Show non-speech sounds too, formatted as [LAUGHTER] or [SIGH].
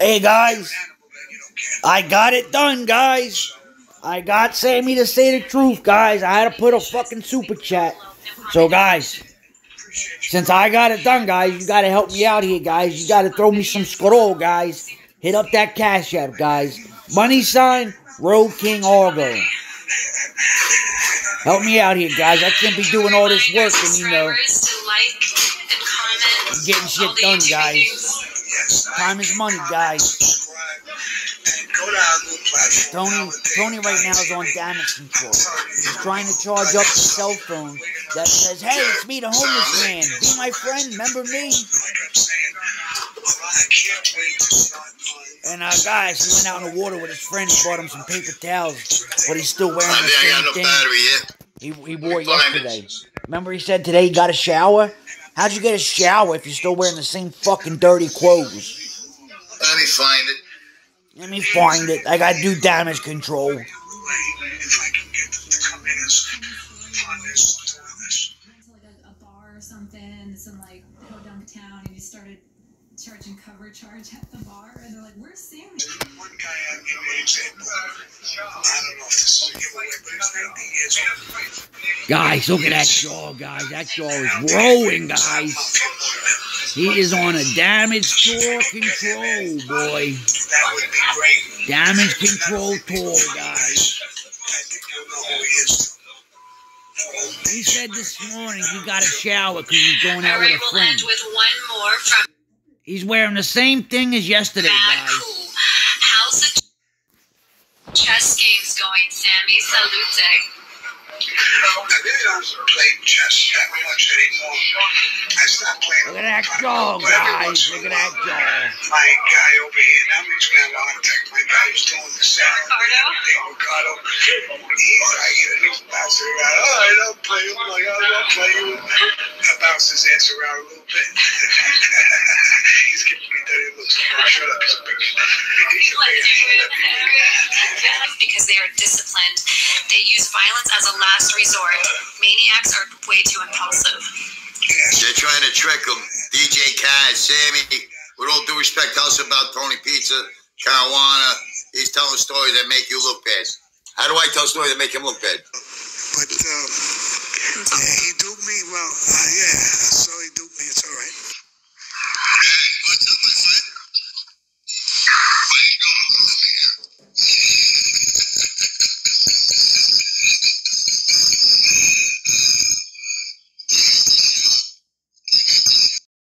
Hey guys, I got it done, guys. I got Sammy to say the truth, guys. I had to put a fucking super chat. So, guys, since I got it done, guys, you gotta help me out here, guys. You gotta throw me some scroll, guys. Hit up that cash app, guys. Money sign, Road King Argo. Help me out here, guys. I can't be doing all this work and, you know, getting shit done, guys. Time is money, guys. Tony, Tony right now is on damage control. He's trying to charge up the cell phone that says, "Hey, it's me, the homeless man. Be my friend. Remember me?" And uh, guys, he went out in the water with his friend. He brought him some paper towels, but he's still wearing the same thing. He, he wore yesterday. Remember, he said today he got a shower. How'd you get a shower if you're still wearing the same fucking dirty clothes? Let me find it. Let me find it. I gotta do damage control. charging cover charge at the bar, and they're like, "Where's Sammy?" One guy I give you an example. I don't know if this is a giveaway, but his name is. Guys, look at that jaw, guys. That jaw is rolling, guys. He is on a damage tour control, boy. Damage control tour, guys. He said this morning he got a shower because he's going out with a friend. with one more He's wearing the same thing as yesterday, guys. How's the chess games going, Sammy? Salute. I really don't play chess that much anymore. I stopped playing. Look at that jaw, guys. Look at that jaw. My guy over here, now he's going to have a heart attack. My guy who's doing the sound. Ricardo? Ricardo. He's like, he's bouncing around. All right, I'll play you. I'm like, I'll play you. I bounce his ass around a little bit. [LAUGHS] he's giving me dirty looks. Shut up, he's a big because they are disciplined. They use violence as a last resort. Maniacs are way too impulsive. They're trying to trick him. DJ Kaz, Sammy, with all due respect, tell us about Tony Pizza, Caruana. He's telling stories that make you look bad. How do I tell stories that make him look bad? But, um, yeah, he duped me. Well, uh, yeah, so